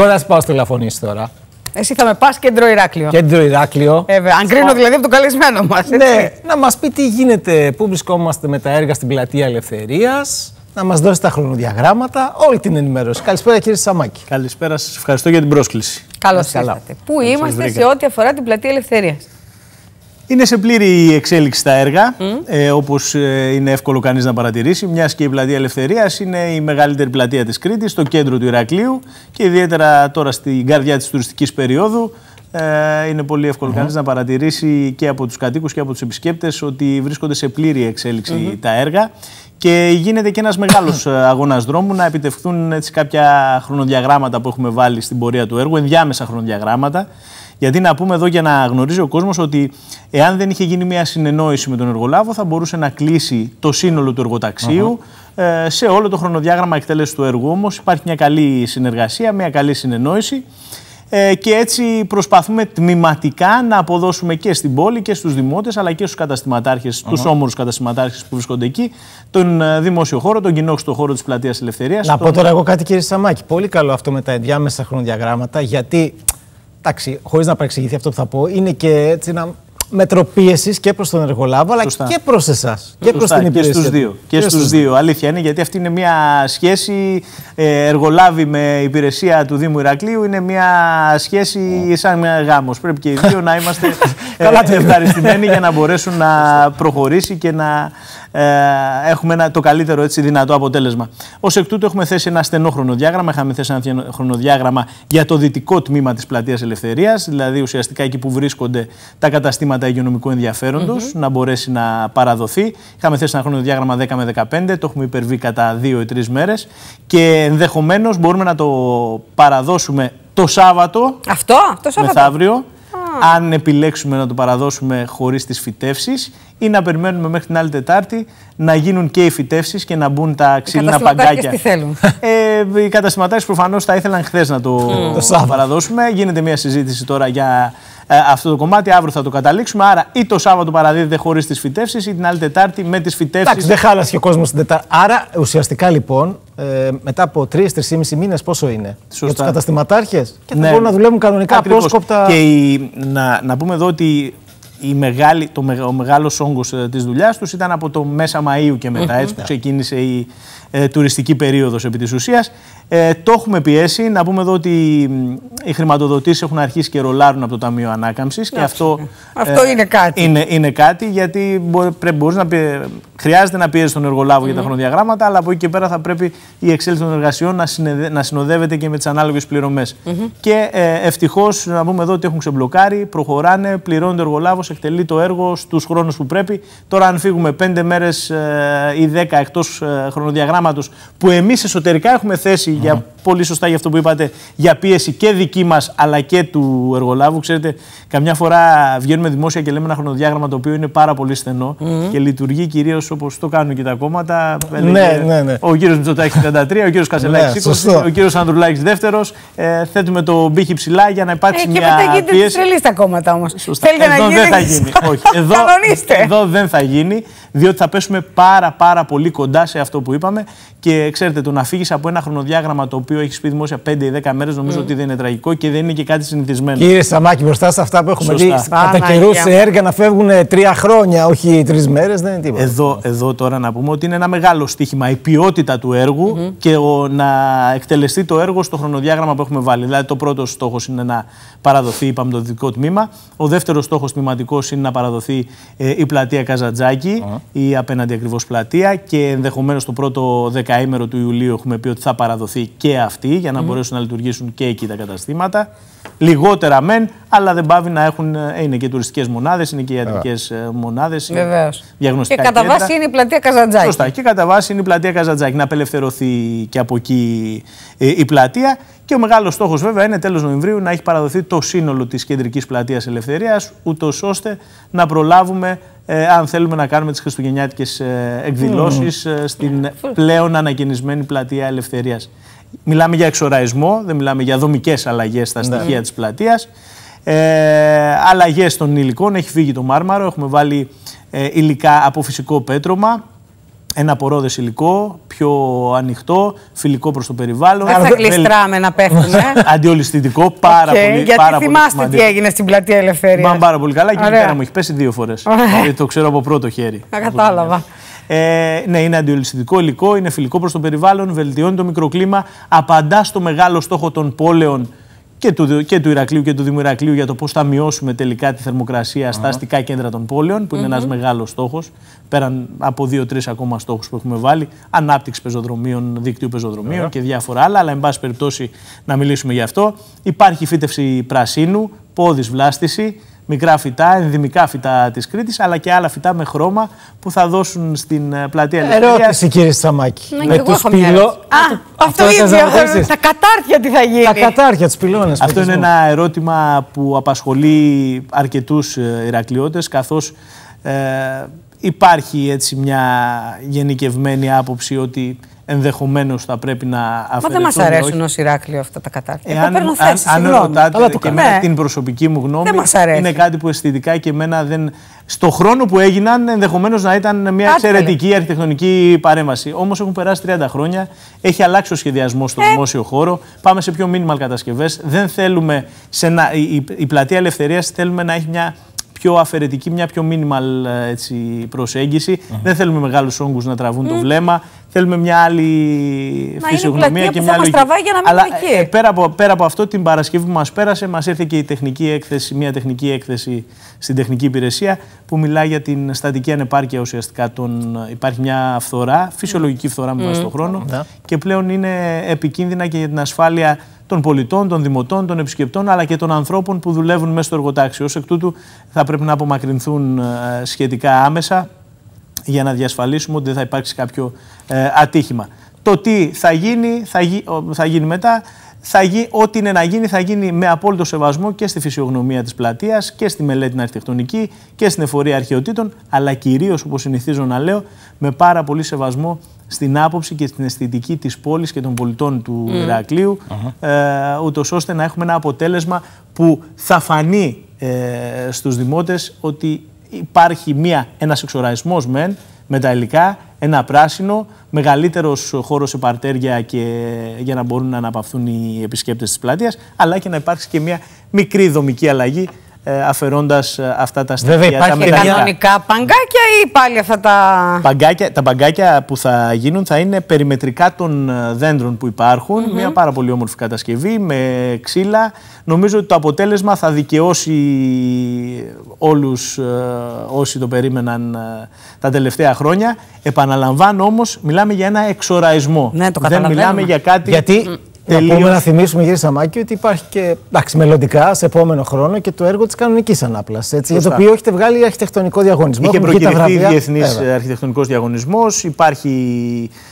Εγώ θα σα πάω στο Λαφωνή τώρα. Εσύ θα με πας κέντρο Ηράκλειο. Κέντρο Ηράκλειο. Ε, βέβαια. Αν κρίνω δηλαδή από τον καλεσμένο μας. Ναι, να μας πει τι γίνεται, πού βρισκόμαστε με τα έργα στην πλατεία Ελευθερίας, να μας δώσει τα χρονοδιαγράμματα, όλη την ενημέρωση. Καλησπέρα κύριε Σαμάκη. Καλησπέρα, σας ευχαριστώ για την πρόσκληση. Καλώς ήρθατε. Πού είμαστε σε ό,τι αφορά την πλατεία Ελευθερίας; Είναι σε πλήρη εξέλιξη τα έργα, mm. ε, όπως ε, είναι εύκολο κανείς να παρατηρήσει. Μιας και η πλατεία Ελευθερίας είναι η μεγαλύτερη πλατεία της Κρήτης, στο κέντρο του Ηρακλείου και ιδιαίτερα τώρα στην καρδιά της τουριστικής περίοδου. Ε, είναι πολύ εύκολο mm κανείς να παρατηρήσει και από τους κατοίκους και από τους επισκέπτες ότι βρίσκονται σε πλήρη εξέλιξη τα έργα. Και γίνεται και ένας μεγάλος ε, αγώνας δρόμου να επιτευχθούν έτσι, κάποια χρονοδιαγράμματα που έχουμε βάλει στην πορεία του έργου, ενδιάμεσα χρονοδιαγράμματα. Γιατί να πούμε εδώ για να γνωρίζει ο κόσμος ότι εάν δεν είχε γίνει μια συνεννόηση με τον εργολάβο, θα μπορούσε να κλείσει το σύνολο του εργοταξίου ε, σε όλο το χρονοδιάγραμμα εκτέλεσης του έργου. Όμως υπάρχει μια καλή συνεργασία, μια καλή συνεννόηση. Ε, και έτσι προσπαθούμε τμηματικά να αποδώσουμε και στην πόλη και στους δημότες αλλά και στους καταστηματάρχες, uh -huh. τους όμορους καταστηματάρχες που βρίσκονται εκεί, τον ε, δημόσιο χώρο, τον κοινόχρηστο χώρο της Πλατείας Ελευθερίας. Να τον... πω τώρα εγώ κάτι κύριε Σαμάκη. Πολύ καλό αυτό με τα ενδιάμεσα χρονοδιαγράμματα γιατί εντάξει, χωρίς να παρεξηγηθεί αυτό που θα πω, είναι και έτσι ένα μέτρο πίεση και προς τον εργολάβο, αλλά και προς εσάς. Και προς την υπηρεσία. Και στους δύο. Και στους δύο. Αλήθεια είναι, γιατί αυτή είναι μια σχέση ε, εργολάβη με υπηρεσία του Δήμου Ηρακλείου. Είναι μια σχέση σαν μια γάμος. Πρέπει και οι δύο να είμαστε ε, ευχαριστημένοι για να μπορέσουν να προχωρήσει και να ε, έχουμε ένα, το καλύτερο έτσι, δυνατό αποτέλεσμα. Ω εκ τούτου, έχουμε θέσει ένα στενό χρονοδιάγραμμα. Είχαμε θέσει ένα χρονοδιάγραμμα για το δυτικό τμήμα της Πλατείας Ελευθερίας, δηλαδή ουσιαστικά εκεί που βρίσκονται τα καταστήματα υγειονομικού ενδιαφέροντος, να μπορέσει να παραδοθεί. Είχαμε θέσει ένα χρονοδιάγραμμα 10 με 15, το έχουμε υπερβεί κατά 2 ή 3 μέρες και ενδεχομένως μπορούμε να το παραδώσουμε το Σάββατο. Αυτό, το Σάββατο. Μεθαύριο. Αν επιλέξουμε να το παραδώσουμε χωρίς τις φυτεύσεις ή να περιμένουμε μέχρι την άλλη Τετάρτη να γίνουν και οι φυτεύσεις και να μπουν τα ξύλινα παγκάκια. Τι θέλουν. Ε, οι καταστηματάρχε προφανώς θα ήθελαν χθες να το, το παραδώσουμε. Γίνεται μια συζήτηση τώρα για ε, αυτό το κομμάτι. Αύριο θα το καταλήξουμε. Άρα ή το Σάββατο παραδίδεται χωρίς τις φυτεύσεις ή την άλλη Τετάρτη με τις φυτεύσεις. Εντάξει, δεν χάλασε ο κόσμος την Τετάρτη. Άρα ουσιαστικά λοιπόν ε, μετά από 3-3,5 μήνες πόσο είναι; Σωστά. για τους καταστηματάρχες; Και θα ναι. μπορούν να δουλεύουν κανονικά πρόσκοπτα. Και η, να, να πούμε εδώ ότι η μεγάλη, το, ο μεγάλος όγκος ε, της δουλειάς τους ήταν από το μέσα Μαΐου και μετά, έτσι που ξεκίνησε η ε, τουριστική περίοδος επί της ουσίας. Ε, το έχουμε πιέσει. Να πούμε εδώ ότι οι χρηματοδοτήσεις έχουν αρχίσει και ρολάρουν από το Ταμείο Ανάκαμψης. Και αυτό, αυτό ε, είναι κάτι. Είναι, είναι κάτι γιατί πρέπει, μπορείς να πει, χρειάζεται να πιέζει τον εργολάβο για τα χρονοδιαγράμματα, αλλά από εκεί και πέρα θα πρέπει η εξέλιξη των εργασιών να, συνεδε, να συνοδεύεται και με τις ανάλογες πληρωμές. Και ε, ευτυχώς να πούμε εδώ ότι έχουν ξεμπλοκάρει, προχωράνε, πληρώνει το εργολάβος, εκτελεί το έργο στους χρόνους που πρέπει. Τώρα, αν φύγουμε πέντε μέρες ε, ή δέκα εκτός ε, χρονοδιαγράμματος που εμείς εσωτερικά έχουμε θέσει για, πολύ σωστά για αυτό που είπατε, για πίεση και δική μας αλλά και του εργολάβου. Ξέρετε, καμιά φορά βγαίνουμε δημόσια και λέμε ένα χρονοδιάγραμμα το οποίο είναι πάρα πολύ στενό και λειτουργεί κυρίως όπως το κάνουν και τα κόμματα. Ναι, ναι, ναι. Ο κύριος Μητσοτάκης 33, ο κύριος Κασελάκης 20, ο κύριος Ανδρουλάκης δεύτερος. Ε, θέτουμε το μπύχι ψηλά για να υπάρξει ε, μια. Και μετά γίνεται πίεση. τρελή στα κόμματα όμως. Εδώ δεν θα γίνει. Όχι. Εδώ, εδώ δεν θα γίνει, διότι θα πέσουμε πάρα πάρα πολύ κοντά σε αυτό που είπαμε και ξέρετε, το να φύγεις από ένα χρονοδιάγραμμα το οποίο έχει πει δημόσια 5 ή 10 μέρες, νομίζω mm. ότι δεν είναι τραγικό και δεν είναι και κάτι συνηθισμένο. Κύριε Σαμάκη, μπροστά σε αυτά που έχουμε δει κατά καιρούς σε έργα να φεύγουν τρία χρόνια, όχι τρεις μέρες, δεν είναι τίποτα. Εδώ, εδώ τώρα να πούμε ότι είναι ένα μεγάλο στίχημα η ποιότητα του έργου mm -hmm. και ο, να εκτελεστεί το έργο στο χρονοδιάγραμμα που έχουμε βάλει. Δηλαδή, το πρώτο στόχος είναι να παραδοθεί, είπαμε, το δυτικό τμήμα. Ο δεύτερος στόχος τμηματικός είναι να παραδοθεί ε, η πλατεία Καζατζάκη, mm -hmm. η απέναντι ακριβώς πλατεία και ενδεχομένως το πρώτο δεκαήμερο του Ιουλίου έχουμε πει ότι θα παραδοθεί και αυτή για να mm -hmm. μπορέσουν να λειτουργήσουν και εκεί τα καταστήματα. Λιγότερα μεν, αλλά δεν πάβει να έχουν. Ε, είναι και τουριστικές μονάδες, είναι και ιατρικές ε, μονάδες. Βεβαίως. Και κατά βάση είναι η πλατεία Καζαντζάκη. Σωστά. Και κατά βάση είναι η πλατεία Καζαντζάκη. Να απελευθερωθεί και από εκεί ε, η πλατεία. Και ο μεγάλος στόχος, βέβαια, είναι τέλος Νοεμβρίου να έχει παραδοθεί το σύνολο της κεντρικής πλατείας Ελευθερίας, ούτως ώστε να προλάβουμε, ε, αν θέλουμε να κάνουμε τις χριστουγεννιάτικες ε, εκδηλώσεις mm. στην πλέον ανακαινισμένη πλατεία Ελευθερίας. Μιλάμε για εξοραϊσμό, δεν μιλάμε για δομικές αλλαγές στα ναι. στοιχεία της πλατείας. Ε, αλλαγές των υλικών, έχει φύγει το μάρμαρο, έχουμε βάλει ε, υλικά από φυσικό πέτρωμα. Ένα πορώδε υλικό, πιο ανοιχτό, φιλικό προς το περιβάλλον. Δεν θα κλειστράμε να πέφτουμε. Αντιολισθητικό, πάρα okay, πολύ. Γιατί πάρα θυμάστε πολύ τι έγινε στην πλατεία Ελευθερίας. Μαν πάρα πολύ καλά και η μητέρα μου έχει πέσει δύο φορές. το ξέρω από πρώτο χέρι. κατάλαβα. Ε, ναι, είναι αντιολισθητικό υλικό, είναι φιλικό προς το περιβάλλον, βελτιώνει το μικροκλίμα, απαντά στο μεγάλο στόχο των πόλεων και του, και του Ηρακλείου και του Δήμου Ηρακλείου για το πώς θα μειώσουμε τελικά τη θερμοκρασία στα αστικά κέντρα των πόλεων, που είναι ένας μεγάλος στόχος, πέραν από δύο-τρεις ακόμα στόχους που έχουμε βάλει. Ανάπτυξη πεζοδρομίων, δίκτυου πεζοδρομίων και διάφορα άλλα, αλλά εν πάση περιπτώσει να μιλήσουμε γι' αυτό. Υπάρχει φύτευση πρασίνου, πόδις βλάστηση μικρά φυτά, ενδυμικά φυτά της Κρήτης, αλλά και άλλα φυτά με χρώμα που θα δώσουν στην ε, πλατεία Ελευθερία. Ερώτηση, κύριε Σαμάκη. Ναι, με τους πυλό. Α, αυτό ίδιο. Τα κατάρτια τι θα γίνει. Τα κατάρτια, τους πυλώνες. Αυτό είναι ένα ερώτημα που απασχολεί αρκετούς ε, Ηρακλειώτες, καθώς ε, υπάρχει έτσι μια γενικευμένη άποψη ότι ενδεχομένως θα πρέπει να αφαιρεθούν. Μα δεν μας αρέσουν ω Ηράκλειο αυτά τα κατάρτια. Εάν, Εγώ θέση, αν, αν ρωτάτε και με ναι. την προσωπική μου γνώμη, είναι κάτι που αισθητικά και εμένα δεν. Στο χρόνο που έγιναν, ενδεχομένως να ήταν μια εξαιρετική αρχιτεκτονική παρέμβαση. Όμως έχουν περάσει 30 χρόνια, έχει αλλάξει ο σχεδιασμός στο ε. δημόσιο χώρο. Πάμε σε πιο minimal κατασκευές. Δεν θέλουμε. Σε να, η, η πλατεία Ελευθερίας θέλουμε να έχει μια πιο αφαιρετική, μια πιο minimal έτσι, προσέγγιση. Δεν θέλουμε μεγάλους όγκους να τραβούν το βλέμμα. Θέλουμε μια άλλη Μα φυσιογνωμία και μια άλλη. τραβάει για να μην Αλλά εκεί. Ε, πέρα, από, πέρα από αυτό, την Παρασκευή που μας πέρασε, μας ήρθε και η τεχνική έκθεση, μια τεχνική έκθεση στην τεχνική υπηρεσία που μιλάει για την στατική ανεπάρκεια ουσιαστικά. Των, υπάρχει μια φθορά, φυσιολογική φθορά με βάση τον χρόνο ναι. και πλέον είναι επικίνδυνα και για την ασφάλεια των πολιτών, των δημοτών, των επισκεπτών αλλά και των ανθρώπων που δουλεύουν μέσα στο εργοτάξιο. Ω εκ τούτου θα πρέπει να απομακρυνθούν ε, σχετικά άμεσα για να διασφαλίσουμε ότι δεν θα υπάρξει κάποιο ε, ατύχημα. Το τι θα γίνει, θα, θα γίνει μετά. Θα γι, ό,τι είναι να γίνει θα γίνει με απόλυτο σεβασμό και στη φυσιογνωμία της πλατείας και στη μελέτη αρχιτεκτονική και στην εφορία αρχαιοτήτων αλλά κυρίως όπως συνηθίζω να λέω με πάρα πολύ σεβασμό στην άποψη και στην αισθητική της πόλης και των πολιτών του mm. Ηρακλείου uh ούτως ώστε να έχουμε ένα αποτέλεσμα που θα φανεί ε, στους δημότες ότι υπάρχει μια, ένας εξοραϊσμός μεν με τα υλικά, ένα πράσινο, μεγαλύτερος χώρος σε παρτέρια και, για να μπορούν να αναπαυθούν οι επισκέπτες της πλατείας, αλλά και να υπάρξει και μια μικρή δομική αλλαγή ε, αφαιρώντας ε, αυτά τα στοιχεία. Βέβαια, υπάρχει τα κανονικά παγκάκια ή πάλι αυτά τα. Παγκάκια, τα παγκάκια που θα γίνουν θα είναι περιμετρικά των ε, δέντρων που υπάρχουν. Μια πάρα πολύ όμορφη κατασκευή με ξύλα. Νομίζω ότι το αποτέλεσμα θα δικαιώσει όλους όσοι το περίμεναν τα τελευταία χρόνια. Επαναλαμβάνω όμως, μιλάμε για ένα εξοραϊσμό. Ναι, το Δεν μιλάμε για κάτι. Γιατί Τελείως. Να να θυμίσουμε, κύριε Σαμάκη, ότι υπάρχει και εντάξει, μελλοντικά σε επόμενο χρόνο και το έργο της κανονικής ανάπλασης. Για το οποίο έχετε βγάλει αρχιτεκτονικό διαγωνισμό. Είχε προκηρυχθεί διεθνής αρχιτεκτονικός διαγωνισμός. Υπάρχει ε,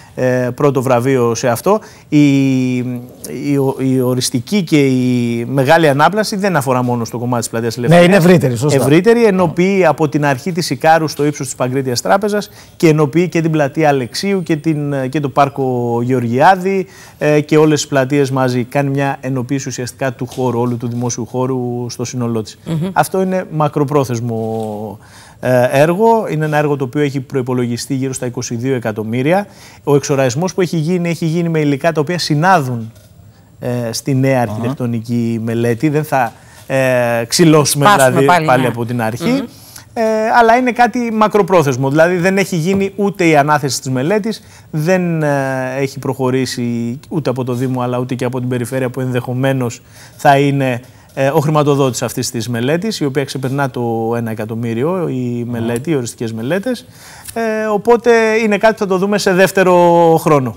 πρώτο βραβείο σε αυτό. Η, η, η, οριστική και η μεγάλη ανάπλαση δεν αφορά μόνο στο κομμάτι της πλατείας Ελευθερία. Ναι, είναι ευρύτερη. Σωστά. Ευρύτερη, ενοποιεί από την αρχή της Ικάρου στο ύψος της Παγκρίτιας Τράπεζας και ενοποιεί και την πλατεία Αλεξίου και, την, και το πάρκο Γεωργιάδη ε, και όλες τις πλατείες μαζί. Κάνει μια ενοποίηση ουσιαστικά του χώρου, όλου του δημόσιου χώρου στο σύνολό της. Αυτό είναι μακροπρόθεσμο ε, έργο. Είναι ένα έργο το οποίο έχει προπολογιστεί γύρω στα 22 εκατομμύρια. Ο εξοραϊσμός που έχει γίνει έχει γίνει με υλικά τα οποία συνάδουν ε, στη νέα αρχιτεκτονική μελέτη. Δεν θα ε, ξυλώσουμε δηλαδή πάλι, πάλι ναι. από την αρχή. Ε, αλλά είναι κάτι μακροπρόθεσμο. Δηλαδή δεν έχει γίνει ούτε η ανάθεση της μελέτης, δεν έχει προχωρήσει ούτε από το Δήμο αλλά ούτε και από την περιφέρεια που ενδεχομένως θα είναι ε, ο χρηματοδότης αυτής της μελέτης, η οποία ξεπερνά το 1 εκατομμύριο, η μελέτη, οι οριστικές μελέτες. Ε, οπότε είναι κάτι που θα το δούμε σε δεύτερο χρόνο.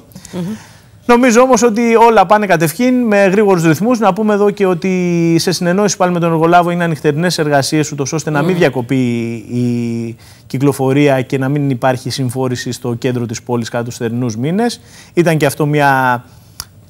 Νομίζω όμως ότι όλα πάνε κατευχήν με γρήγορους ρυθμούς. Να πούμε εδώ και ότι σε συνεννόηση πάλι με τον εργολάβο είναι ανοιχτερινέ εργασίες, ούτως ώστε να μην διακοπεί η κυκλοφορία και να μην υπάρχει συμφόρηση στο κέντρο της πόλης κάτω στους θερινούς μήνες. Ήταν και αυτό μια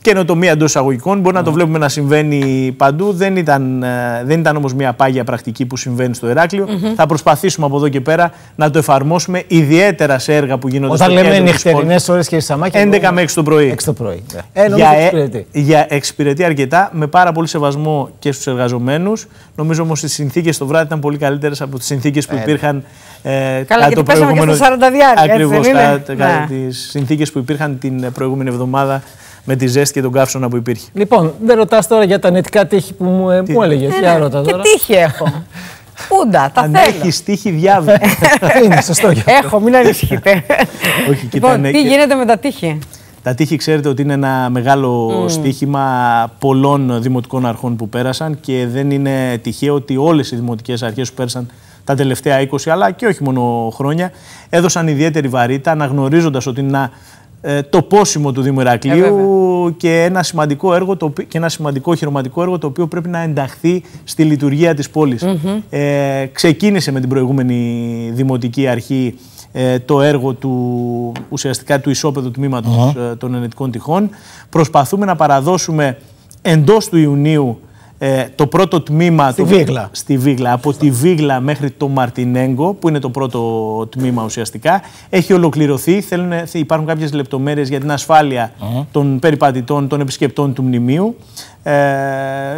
καινοτομία εντός εισαγωγικών. Μπορεί να το βλέπουμε να συμβαίνει παντού. Δεν ήταν, ε, δεν ήταν όμως μια πάγια πρακτική που συμβαίνει στο Ηράκλειο. Θα προσπαθήσουμε από εδώ και πέρα να το εφαρμόσουμε ιδιαίτερα σε έργα που γίνονται Όταν στο λέμε κέντρο της νυχτερινές πόλης. ώρες και Σαμάκη. 11 με 6 το πρωί. 6 το πρωί. Ε, νομίζω για, ότι ε- εξυπηρετεί. για εξυπηρετεί αρκετά, με πάρα πολύ σεβασμό και στους εργαζομένους. Νομίζω όμως οι συνθήκες το βράδυ ήταν πολύ καλύτερες από τις συνθήκες που υπήρχαν. Ε, κατά γιατί πέσαμε και στα 40 διάρκεια, έτσι Ακριβώς. δεν είναι; Κατά, κατά Ναι. τις συνθήκες που υπήρχαν την προηγούμενη εβδομάδα με τη ζέστη και τον καύσωνα που υπήρχε. Λοιπόν, δεν ρωτάς τώρα για τα νετικά τείχη που μου, ε, μου έλεγες. Ε, Για ναι. ρώτα Και τώρα. τύχη έχω. Πούντα, τα Αν θέλω. έχεις τύχη, διάβη. Είναι σωστό. για- Έχω, μην ανησυχείτε. Όχι, κοίτα, λοιπόν, ναι, τι και- γίνεται με τα τείχη; Τα τείχη ξέρετε ότι είναι ένα μεγάλο στίχημα πολλών δημοτικών αρχών που πέρασαν και δεν είναι τυχαίο ότι όλες οι δημοτικές αρχές που πέρασαν τα τελευταία 20 αλλά και όχι μόνο χρόνια έδωσαν ιδιαίτερη βαρύτητα αναγνωρίζοντας ότι είναι ένα ε, το πόσιμο του Δήμου Ηρακλείου και ένα σημαντικό έργο το, οποίο- και ένα σημαντικό χειροματικό έργο το οποίο πρέπει να ενταχθεί στη λειτουργία της πόλης. Ε, ξεκίνησε με την προηγούμενη δημοτική αρχή ε, το έργο του ουσιαστικά του ισόπεδου τμήματος ε, των ενετικών τυχών. Προσπαθούμε να παραδώσουμε εντός του Ιουνίου ε, το πρώτο τμήμα Στη το- Βίγλα. στη Βίγλα, από τη Βίγλα μέχρι το Μαρτινέγκο, που είναι το πρώτο τμήμα ουσιαστικά. Έχει ολοκληρωθεί. Θέλουν, υπάρχουν κάποιες λεπτομέρειες για την ασφάλεια των περιπατητών, των επισκεπτών του μνημείου, ε,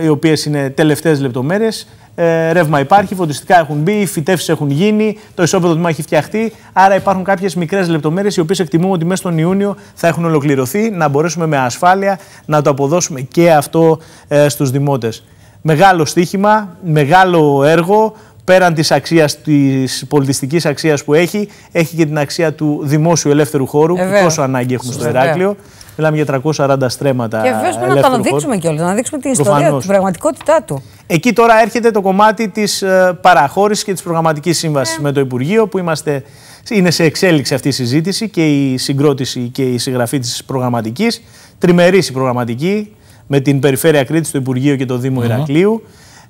οι οποίες είναι τελευταίες λεπτομέρειες. Ε, ρεύμα υπάρχει, φωτιστικά έχουν μπει, οι φυτεύσεις έχουν γίνει, το ισόπεδο τμήμα έχει φτιαχτεί. Άρα υπάρχουν κάποιες μικρές λεπτομέρειες οι οποίες εκτιμούμε ότι μέσα στον Ιούνιο θα έχουν ολοκληρωθεί, να μπορέσουμε με ασφάλεια να το αποδώσουμε και αυτό ε, στους δημότες. Μεγάλο στοίχημα, μεγάλο έργο, πέραν της αξίας, της πολιτιστικής αξίας που έχει, έχει και την αξία του δημόσιου ελεύθερου χώρου, Ε, που βέβαια. τόσο ανάγκη έχουμε στο Βέβαια. Ηράκλειο. Μιλάμε για 340 στρέμματα Και βεβαίως πρέπει να το ελεύθερου αναδείξουμε χώρου. κιόλας, να δείξουμε την ιστορία του, Προφανώς. την πραγματικότητά του. Εκεί τώρα έρχεται το κομμάτι της ε, παραχώρησης και της προγραμματικής σύμβασης με το Υπουργείο, που είμαστε, είναι σε εξέλιξη αυτή η συζήτηση και η συγκρότηση και η συγγραφή της προγραμματικής. Τριμερής η προγραμματική, με την Περιφέρεια Κρήτης, το Υπουργείο και το Δήμο Ηρακλείου.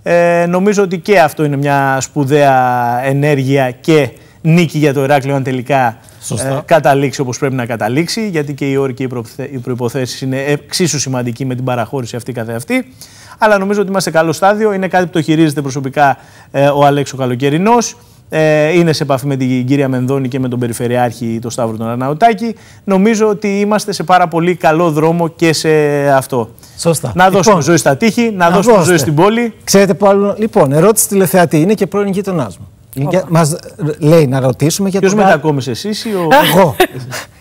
Ε, νομίζω ότι και αυτό είναι μια σπουδαία ενέργεια και νίκη για το Ηράκλειο αν τελικά Σωστά. ε, καταλήξει όπως πρέπει να καταλήξει, γιατί και οι όροι και οι, προϋποθε- οι προϋποθέσεις είναι εξίσου σημαντικοί με την παραχώρηση αυτή καθεαυτή. Αλλά νομίζω ότι είμαστε σε καλό στάδιο. Είναι κάτι που το χειρίζεται προσωπικά ε, ο Αλέξο Καλοκαιρινός. Ε, είναι σε επαφή με την κυρία Μενδώνη και με τον Περιφερειάρχη, τον Σταύρο τον Αρναουτάκη. Νομίζω ότι είμαστε σε πάρα πολύ καλό δρόμο και σε αυτό. Σωστά. Να δώσουμε Λοιπόν, ζωή στα τείχη, να, να δώσουμε δώστε. ζωή στην πόλη. Ξέρετε που άλλο. Λοιπόν, ερώτηση τηλεθεατή. Είναι και πρώην γείτονάς μου. Είναι και- Μας λέει να ρωτήσουμε για Ποιος τον. Κα- μετακόμισε, εσύ ή ο. Εγώ.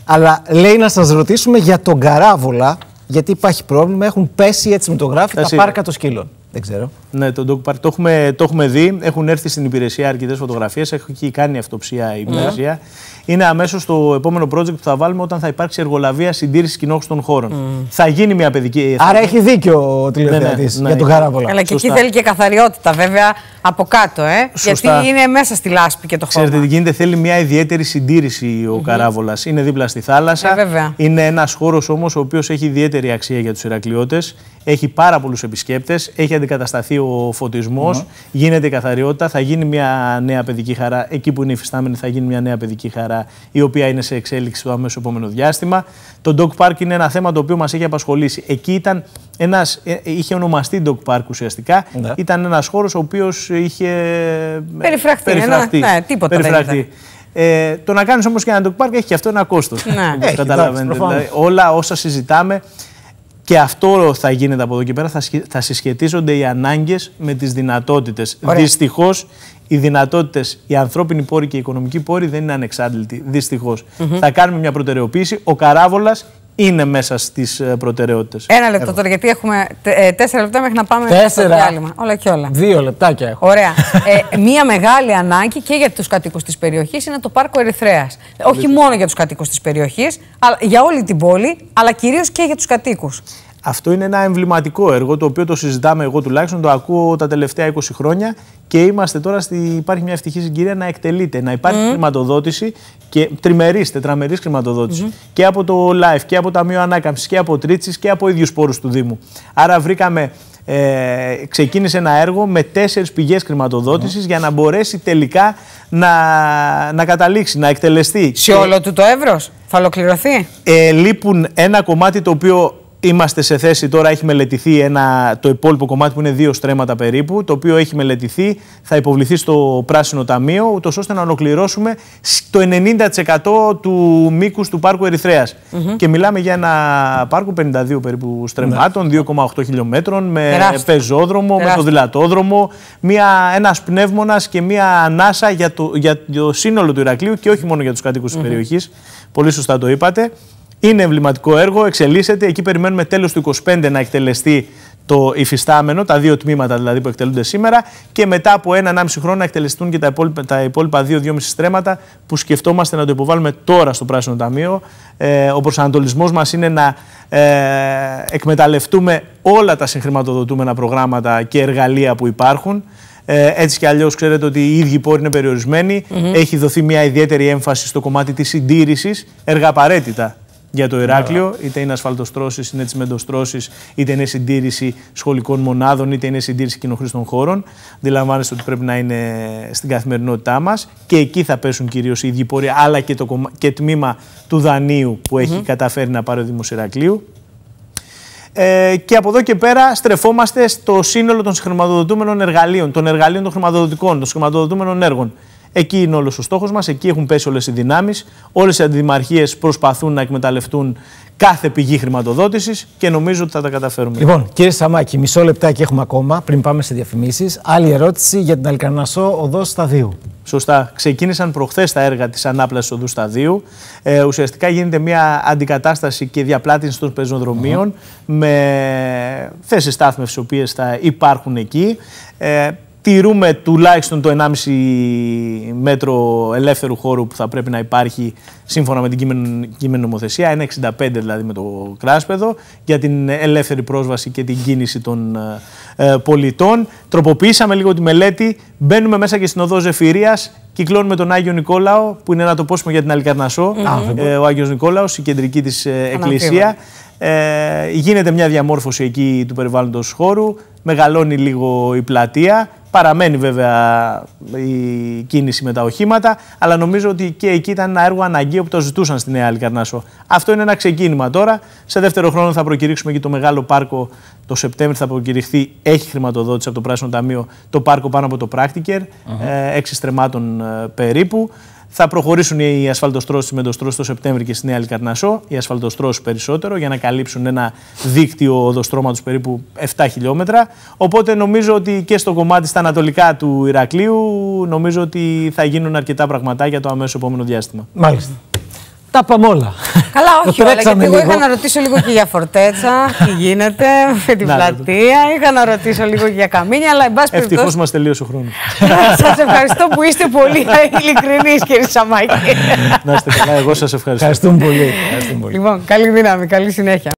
Αλλά λέει να σας ρωτήσουμε για τον Καράβολα, γιατί υπάρχει πρόβλημα. Έχουν πέσει έτσι με το γράφει τα Εσύ. πάρκα των σκύλων. Δεν ξέρω. Ναι, το Dog Park το έχουμε, το έχουμε δει. Έχουν έρθει στην υπηρεσία αρκετές φωτογραφίες. Έχει κάνει αυτοψία η υπηρεσία. Είναι αμέσως το επόμενο project που θα βάλουμε όταν θα υπάρξει εργολαβία συντήρησης κοινόχρηστων χώρων. Θα γίνει μια παιδική. θα- Άρα έχει δίκιο ο τηλεθεατής ναι, για τον έχει. Καράβολα. Αλλά και εκεί Σωστά. θέλει και καθαριότητα βέβαια από κάτω, ε. Σωστά. Γιατί είναι μέσα στη λάσπη και το χώμα. Ξέρετε τι γίνεται, θέλει μια ιδιαίτερη συντήρηση ο Καράβολας. Είναι δίπλα στη θάλασσα. Ε, βέβαια. Είναι ένας χώρος όμως ο οποίος έχει ιδιαίτερη αξία για τους Ηρακλειώτες. Έχει πάρα πολλούς επισκέπτες. Έχει αντικατασταθεί ο φωτισμός. Γίνεται η καθαριότητα. Θα γίνει μια νέα παιδική χαρά. Εκεί που είναι υφιστάμενη, θα γίνει μια νέα παιδική χαρά, η οποία είναι σε εξέλιξη το αμέσως επόμενο διάστημα. Το Dog Park είναι ένα θέμα το οποίο μας έχει απασχολήσει. Εκεί ήταν ένας, ε, είχε ονομαστεί Dog Park ουσιαστικά. Ναι. Ήταν ένας χώρος ο οποίος είχε. Περιφραχτεί, ένα- ναι, τίποτα δεν Περιφραχτεί. Ε, το να κάνεις όμως και ένα dog park έχει και αυτό ένα κόστος. Ναι. Έχει, καταλαβαίνετε. εντάξει, προφανώς. Δηλαδή, όλα όσα συζητάμε και αυτό θα γίνεται από εδώ και πέρα, θα, σχε- θα συσχετίζονται οι ανάγκες με τις δυνατότητες. Ωραία. Δυστυχώς, οι δυνατότητες, οι ανθρώπινοι πόροι και οι οικονομικοί πόροι δεν είναι ανεξάντλητοι. Δυστυχώς. Θα κάνουμε μια προτεραιοποίηση. Ο καράβολας είναι μέσα στις προτεραιότητες. Ένα λεπτό τώρα, γιατί έχουμε τε- ε, τέσσερα λεπτά μέχρι να πάμε Τέσσερα. στο διάλειμμα. Όλα και όλα. Δύο λεπτάκια έχω. Ωραία. Ε, μία μεγάλη ανάγκη και για τους κατοίκους της περιοχής είναι το πάρκο Ερυθρέας. Όχι μόνο για τους κατοίκους της περιοχής, αλλά για όλη την πόλη, αλλά κυρίως και για τους κατοίκους. Αυτό είναι ένα εμβληματικό έργο το οποίο το συζητάμε εγώ τουλάχιστον, το ακούω τα τελευταία 20 χρόνια και είμαστε τώρα στη. Υπάρχει μια ευτυχή συγκυρία να εκτελείται, να υπάρχει χρηματοδότηση και τριμερής, τετραμερής χρηματοδότηση και από το LIFE και από Ταμείο Ανάκαμψης και από Τρίτσι και από ίδιους πόρους του Δήμου. Άρα βρήκαμε. Ε, ξεκίνησε ένα έργο με τέσσερις πηγές χρηματοδότησης για να μπορέσει τελικά να, να καταλήξει, να εκτελεστεί. Σε Και- όλο του το εύρος; Θα ολοκληρωθεί; ε, λείπουν ένα κομμάτι το οποίο Είμαστε σε θέση τώρα, έχει μελετηθεί ένα, το υπόλοιπο κομμάτι που είναι δύο στρέμματα περίπου, το οποίο έχει μελετηθεί, θα υποβληθεί στο Πράσινο Ταμείο, ούτως ώστε να ολοκληρώσουμε το 90% του μήκους του πάρκου Ερυθρέας. Και μιλάμε για ένα πάρκο 52 περίπου στρεμμάτων, 2,8 χιλιόμετρων, με Τεράστιο. πεζόδρομο, με Τεράστιο. ποδηλατόδρομο, μια, ένας πνεύμονας και μια ανάσα για το, για το σύνολο του Ηρακλείου και όχι μόνο για τους κατοίκους της περιοχής. Πολύ σωστά το είπατε. Είναι εμβληματικό έργο, εξελίσσεται. Εκεί περιμένουμε τέλος του 25 να εκτελεστεί το υφιστάμενο, τα δύο τμήματα δηλαδή που εκτελούνται σήμερα και μετά από ένα-ενάμιση χρόνο να εκτελεστούν και τα υπόλοιπα, τα υπόλοιπα δύο-δυόμιση στρέμματα που σκεφτόμαστε να το υποβάλουμε τώρα στο Πράσινο Ταμείο. Ε, ο προσανατολισμός μας είναι να ε, εκμεταλλευτούμε όλα τα συγχρηματοδοτούμενα προγράμματα και εργαλεία που υπάρχουν. Ε, έτσι κι αλλιώς, ξέρετε ότι οι ίδιοι πόροι είναι περιορισμένοι. Έχει δοθεί μια ιδιαίτερη έμφαση στο κομμάτι της συντήρησης, έργα απαραίτητα για το Ηράκλειο, είτε είναι ασφαλτοστρώσεις, είτε τσιμεντοστρώσεις, είτε είναι συντήρηση σχολικών μονάδων, είτε είναι συντήρηση κοινοχρήστων χώρων. Αντιλαμβάνεστε ότι πρέπει να είναι στην καθημερινότητά μας και εκεί θα πέσουν κυρίως οι ίδιοι πόροι, αλλά και το κομμα- και τμήμα του δανείου που έχει καταφέρει να πάρει ο Δήμος Ηρακλείου. Ε, και από εδώ και πέρα στρεφόμαστε στο σύνολο των συγχρηματοδοτούμενων εργαλείων, των εργαλείων των χρηματοδοτικών, των συγχρηματοδοτούμενων έργων. Εκεί είναι όλος ο στόχος μας, εκεί έχουν πέσει όλες οι δυνάμεις. Όλες οι αντιδημαρχίες προσπαθούν να εκμεταλλευτούν κάθε πηγή χρηματοδότησης και νομίζω ότι θα τα καταφέρουμε. Λοιπόν, κύριε Σαμάκη, μισό λεπτάκι έχουμε ακόμα πριν πάμε σε διαφημίσεις. Άλλη ερώτηση για την Αλκαρνασό οδός σταδίου. Σωστά. Ξεκίνησαν προχθές τα έργα της ανάπλασης οδού σταδίου. Ε, ουσιαστικά γίνεται μια αντικατάσταση και διαπλάτηση των πεζοδρομίων με θέσεις στάθμευσης οι οποίες θα υπάρχουν εκεί. Ε, τηρούμε τουλάχιστον το 1,5 μέτρο ελεύθερου χώρου που θα πρέπει να υπάρχει σύμφωνα με την κείμενη, κείμενη νομοθεσία, 1,65 δηλαδή με το κράσπεδο, για την ελεύθερη πρόσβαση και την κίνηση των ε, ε, πολιτών. Τροποποιήσαμε λίγο τη μελέτη, μπαίνουμε μέσα και στην οδό Ζεφυρίας, κυκλώνουμε τον Άγιο Νικόλαο, που είναι ένα τοπόσιμο για την Αλικαρνασό, ε, ο Άγιος Νικόλαος, η κεντρική της ε, εκκλησία. Ε, γίνεται μια διαμόρφωση εκεί του περιβάλλοντος χώρου, μεγαλώνει λίγο η πλατεία, παραμένει βέβαια η κίνηση με τα οχήματα, αλλά νομίζω ότι και εκεί ήταν ένα έργο αναγκαίο που το ζητούσαν στη Νέα Αλικαρνάσο. Αυτό είναι ένα ξεκίνημα τώρα. Σε δεύτερο χρόνο θα προκηρύξουμε και το μεγάλο πάρκο. Το Σεπτέμβριο θα προκηρυχθεί, έχει χρηματοδότηση από το Πράσινο Ταμείο, το πάρκο πάνω από το Πράκτικερ, ε, έξι στρεμμάτων ε, περίπου. Θα προχωρήσουν οι ασφαλτοστρώσεις, οι μεντοστρώσει το Σεπτέμβριο και στη Νέα Αλικαρνασό, οι ασφαλτοστρώσεις περισσότερο, για να καλύψουν ένα δίκτυο οδοστρώματος περίπου 7 χιλιόμετρα. Οπότε νομίζω ότι και στο κομμάτι στα ανατολικά του Ηρακλείου, νομίζω ότι θα γίνουν αρκετά πραγματάκια το αμέσω επόμενο διάστημα. Μάλιστα. Τα πάμε όλα. Καλά, Το όχι όλα. Γιατί τρέξαμε εγώ λίγο. είχα να ρωτήσω λίγο και για φορτέτσα, τι γίνεται με την Να, πλατεία. Είχα να ρωτήσω λίγο και για καμίνια, αλλά εν πάση Ευτυχώς περιπτώσει. μας τελείωσε ο χρόνος. Σας ευχαριστώ που είστε πολύ ειλικρινείς, κύριε Σαμάκη. να είστε καλά, εγώ σας ευχαριστώ. Ευχαριστούμε πολύ. Ευχαριστούμε πολύ. λοιπόν, καλή δύναμη, καλή συνέχεια.